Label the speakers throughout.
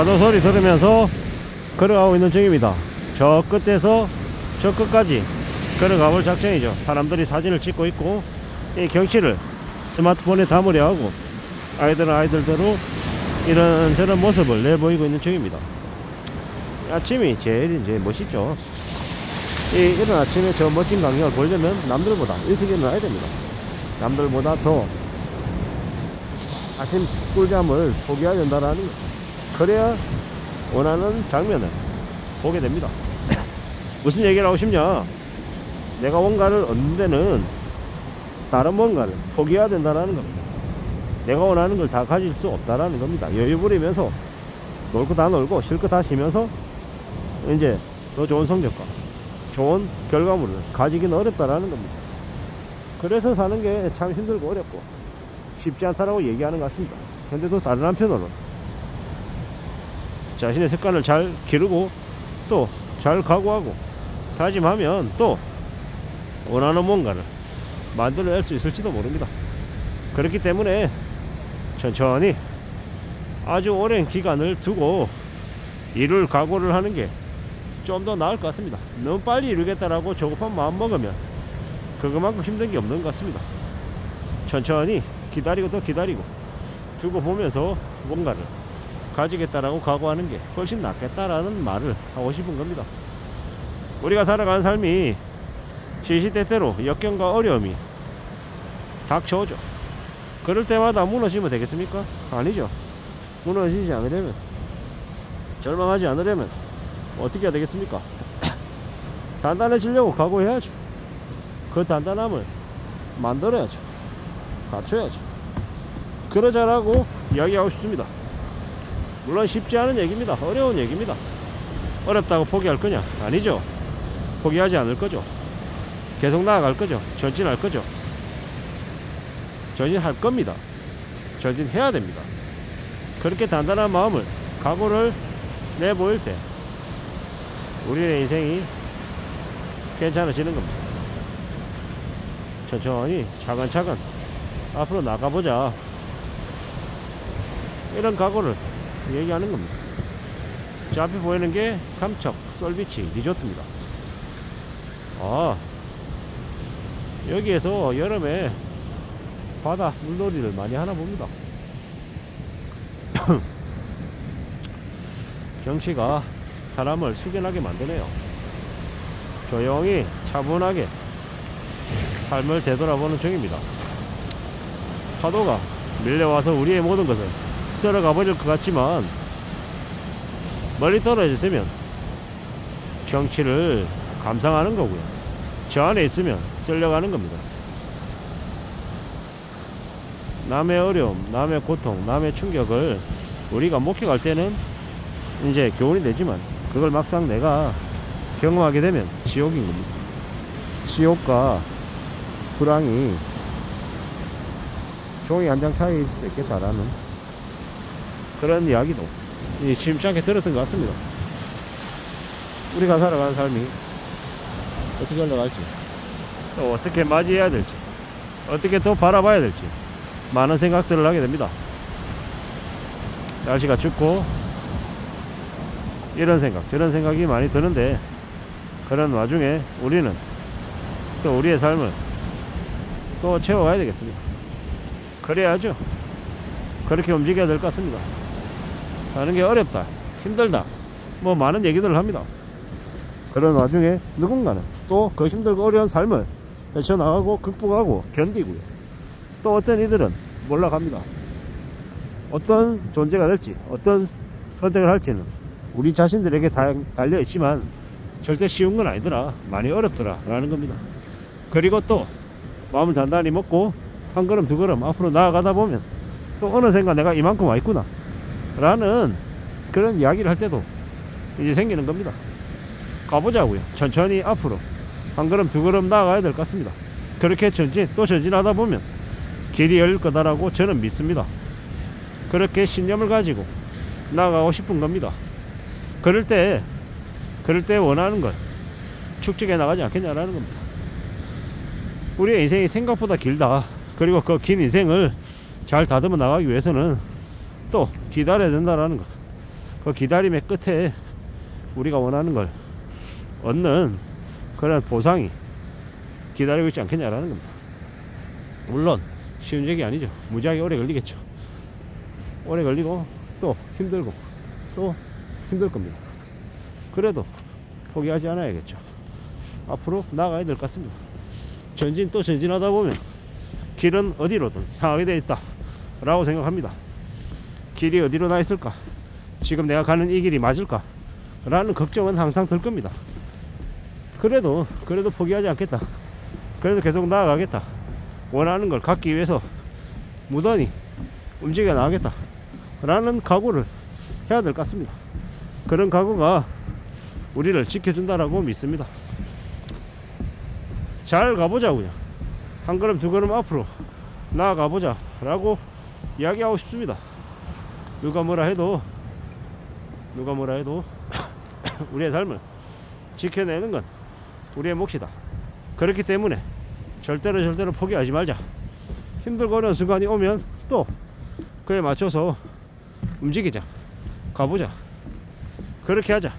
Speaker 1: 파도 소리 들으면서 걸어가고 있는 중입니다. 저 끝에서 저 끝까지 걸어가 볼 작전이죠. 사람들이 사진을 찍고 있고 이 경치를 스마트폰에 담으려 하고 아이들은 아이들대로 이런 저런 모습을 내보이고 있는 중입니다. 아침이 제일 이제 멋있죠. 이, 이런 아침에 저 멋진 광경을 보려면 남들보다 일찍 일어나야 됩니다. 남들보다 더 아침 꿀잠을 포기해야 된다라는 거 그래야 원하는 장면을 보게 됩니다. 무슨 얘기를 하고 싶냐? 내가 뭔가를 얻는 데는 다른 뭔가를 포기해야 된다는 겁니다. 내가 원하는 걸 다 가질 수 없다라는 겁니다. 여유 부리면서 놀거다 놀고 쉴거다 쉬면서 이제 더 좋은 성적과 좋은 결과물을 가지기는 어렵다라는 겁니다. 그래서 사는 게 참 힘들고 어렵고 쉽지 않다라고 얘기하는 것 같습니다. 근데 또 다른 한편으로는 자신의 습관을 잘 기르고 또 잘 각오하고 다짐하면 또 원하는 뭔가를 만들어낼 수 있을지도 모릅니다. 그렇기 때문에 천천히 아주 오랜 기간을 두고 이룰 각오를 하는 게 좀 더 나을 것 같습니다. 너무 빨리 이루겠다라고 조급한 마음 먹으면 그것만큼 힘든 게 없는 것 같습니다. 천천히 기다리고 또 기다리고 두고 보면서 뭔가를 가지겠다라고 각오하는 게 훨씬 낫겠다라는 말을 하고 싶은 겁니다. 우리가 살아가는 삶이 시시때때로 역경과 어려움이 닥쳐오죠. 그럴 때마다 무너지면 되겠습니까? 아니죠. 무너지지 않으려면 절망하지 않으려면 어떻게 해야 되겠습니까? 단단해지려고 각오해야죠. 그 단단함을 만들어야죠. 갖춰야죠. 그러자라고 이야기하고 싶습니다 물론 쉽지 않은 얘기입니다. 어려운 얘기입니다. 어렵다고 포기할 거냐? 아니죠. 포기하지 않을 거죠. 계속 나아갈 거죠. 전진할 거죠. 전진할 겁니다. 전진해야 됩니다. 그렇게 단단한 마음을 각오를 내보일 때 우리의 인생이 괜찮아지는 겁니다. 천천히 차근차근 앞으로 나가보자. 이런 각오를 얘기하는 겁니다. 저 앞에 보이는 게 삼척 솔비치 리조트입니다. 아 여기에서 여름에 바다 물놀이를 많이 하나 봅니다. 경치가 사람을 숙연하게 만드네요. 조용히 차분하게 삶을 되돌아보는 중입니다. 파도가 밀려와서 우리의 모든 것을 쓸어가 버릴 것 같지만 멀리 떨어져 있으면 경치를 감상하는 거고요. 저 안에 있으면 쓸려가는 겁니다. 남의 어려움, 남의 고통, 남의 충격을 우리가 목격할 때는 이제 교훈이 되지만 그걸 막상 내가 경험하게 되면 지옥인 겁니다. 지옥과 불황이 종이 한 장 차이일 수도 있겠다라는 그런 이야기도 심찮게 들었던 것 같습니다. 우리가 살아가는 삶이 어떻게 흘러갈지, 또 어떻게 맞이해야 될지, 어떻게 더 바라봐야 될지, 많은 생각들을 하게 됩니다. 날씨가 춥고, 이런 생각, 저런 생각이 많이 드는데, 그런 와중에 우리는 또 우리의 삶을 또 채워가야 되겠습니다. 그래야죠. 그렇게 움직여야 될 것 같습니다. 사는 게 어렵다, 힘들다, 뭐 많은 얘기들을 합니다. 그런 와중에 누군가는 또 그 힘들고 어려운 삶을 헤쳐나가고 극복하고 견디고요. 또 어떤 이들은 몰라갑니다. 어떤 존재가 될지, 어떤 선택을 할지는 우리 자신들에게 다 달려 있지만 절대 쉬운 건 아니더라. 많이 어렵더라. 라는 겁니다. 그리고 또 마음을 단단히 먹고 한 걸음 두 걸음 앞으로 나아가다 보면 또 어느샌가 내가 이만큼 와 있구나 라는 그런 이야기를 할 때도 이제 생기는 겁니다. 가보자고요. 천천히 앞으로 한 걸음 두 걸음 나아가야 될 것 같습니다. 그렇게 전진 또 전진하다 보면 길이 열릴 거다라고 저는 믿습니다. 그렇게 신념을 가지고 나아가고 싶은 겁니다. 그럴 때 그럴 때 원하는 걸 축적해 나가지 않겠냐라는 겁니다. 우리의 인생이 생각보다 길다. 그리고 그 긴 인생을 잘 다듬어 나가기 위해서는 또 기다려야 된다라는 것 그 기다림의 끝에 우리가 원하는 걸 얻는 그런 보상이 기다리고 있지 않겠냐라는 겁니다. 물론 쉬운 얘기 아니죠. 무지하게 오래 걸리겠죠. 오래 걸리고 또 힘들고 또 힘들 겁니다. 그래도 포기하지 않아야겠죠. 앞으로 나가야 될 것 같습니다. 전진 또 전진하다 보면 길은 어디로든 향하게 되어 있다. 라고 생각합니다. 길이 어디로 나 있을까? 지금 내가 가는 이 길이 맞을까? 라는 걱정은 항상 들 겁니다. 그래도, 그래도 포기하지 않겠다. 그래도 계속 나아가겠다. 원하는 걸 갖기 위해서 무던히 움직여 나가겠다. 라는 각오를 해야 될 것 같습니다. 그런 각오가 우리를 지켜준다라고 믿습니다. 잘 가보자고요. 한 걸음 두 걸음 앞으로 나아가보자 라고 이야기하고 싶습니다. 누가 뭐라 해도 누가 뭐라 해도 우리의 삶을 지켜내는 건 우리의 몫이다. 그렇기 때문에 절대로 절대로 포기하지 말자. 힘들고 어려운 순간이 오면 또 그에 맞춰서 움직이자. 가보자. 그렇게 하자.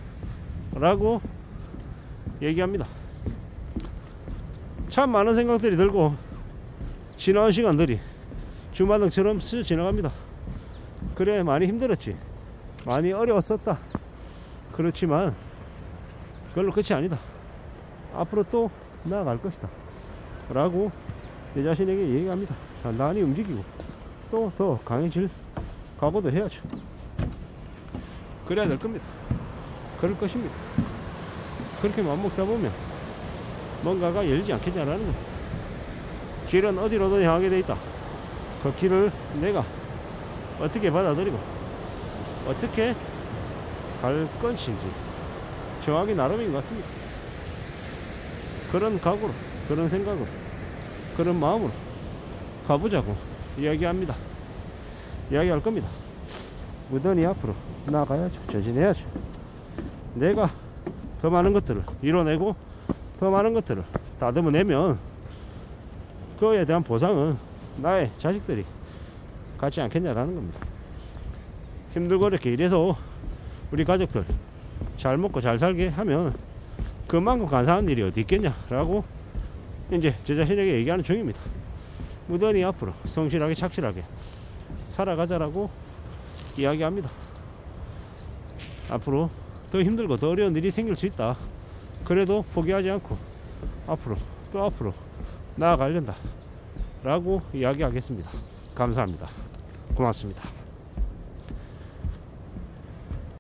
Speaker 1: 라고 얘기합니다. 참 많은 생각들이 들고 지나온 시간들이 주마등처럼 스쳐 지나갑니다. 그래 많이 힘들었지. 많이 어려웠었다. 그렇지만 그걸로 끝이 아니다. 앞으로 또 나아갈 것이다. 라고 내 자신에게 얘기합니다. 단단히 움직이고 또 더 강해질 각오도 해야죠. 그래야 될 겁니다. 그럴 것입니다. 그렇게 맘먹다 보면 뭔가가 열리지 않겠냐라는 겁니다. 길은 어디로든 향하게 돼 있다. 그 길을 내가 어떻게 받아들이고 어떻게 갈 것인지 정하기 나름인 것 같습니다. 그런 각오로, 그런 생각으로, 그런 마음으로 가보자고 이야기합니다. 이야기할 겁니다. 무던히 앞으로 나가야죠. 전진해야죠. 내가 더 많은 것들을 이뤄내고 더 많은 것들을 다듬어내면 그에 대한 보상은 나의 자식들이 갖지 않겠냐라는 겁니다. 힘들고 이렇게 일해서 우리 가족들 잘 먹고 잘 살게 하면 그만큼 감사한 일이 어디 있겠냐라고 이제 제 자신에게 얘기하는 중입니다. 무던히 앞으로 성실하게 착실하게 살아가자라고 이야기합니다. 앞으로 더 힘들고 더 어려운 일이 생길 수 있다. 그래도 포기하지 않고 앞으로 또 앞으로 나아가려다 라고 이야기하겠습니다. 감사합니다. 고맙습니다.